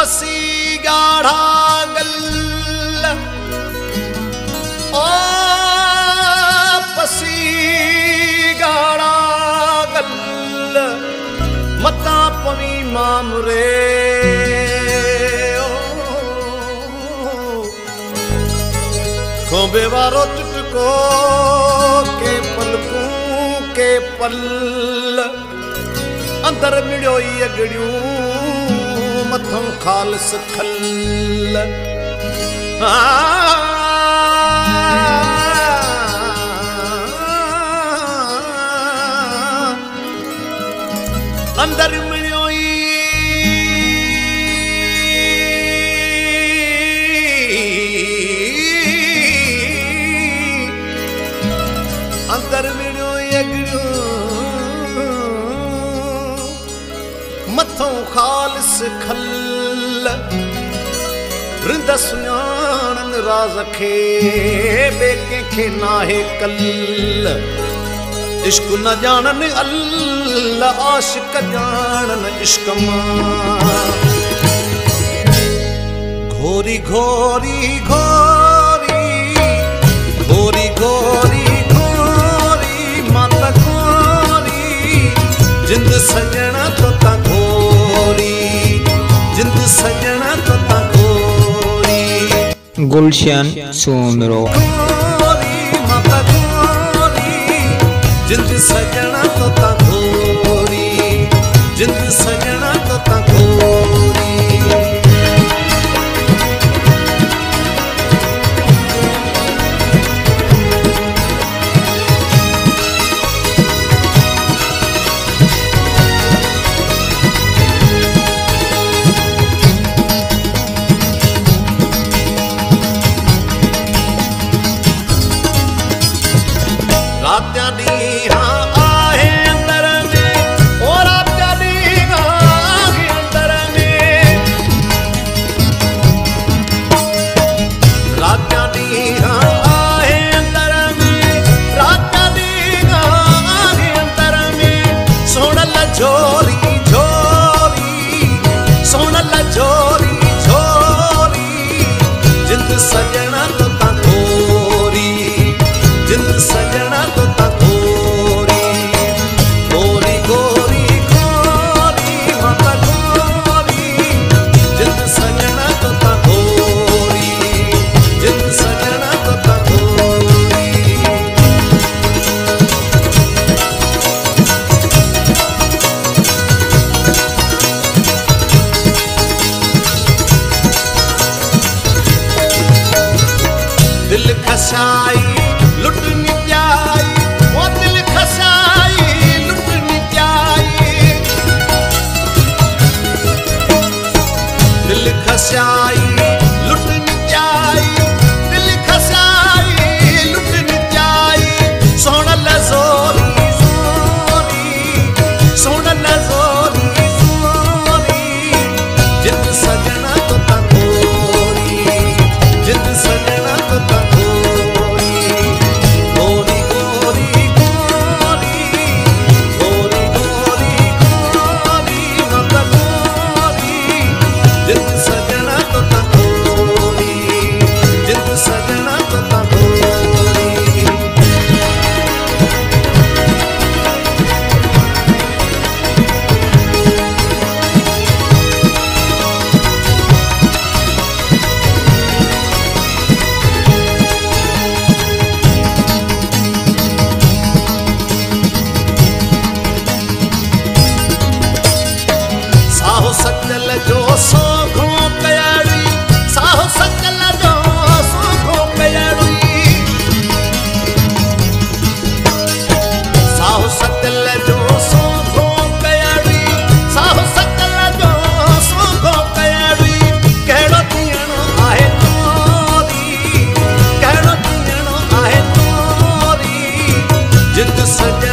पसी गाड़ा गल पसी गाड़ा गल मथां पवी मामरे खोबे वारो चुटको के पलकू के पल अंदर मड़ोई अगड़ियूं ਮਥੋਂ ਖਾਲਸ ਖੱਲ ਅੰਦਰ هٿون خالص کل رند سڃاڻن راز کي ٻئي ڪنهن کي ناهي ڪل. عشق نه ڄاڻن ال آشڪ ڄاڻن عشق مان. گهوري گهوري گهوري گهوري گهوري گهوري ماتا گهوري جند سڄا गुलशन सोमरो सजना ਆਤਿਆਂ ਦੀ ਹਾਂ जित सजे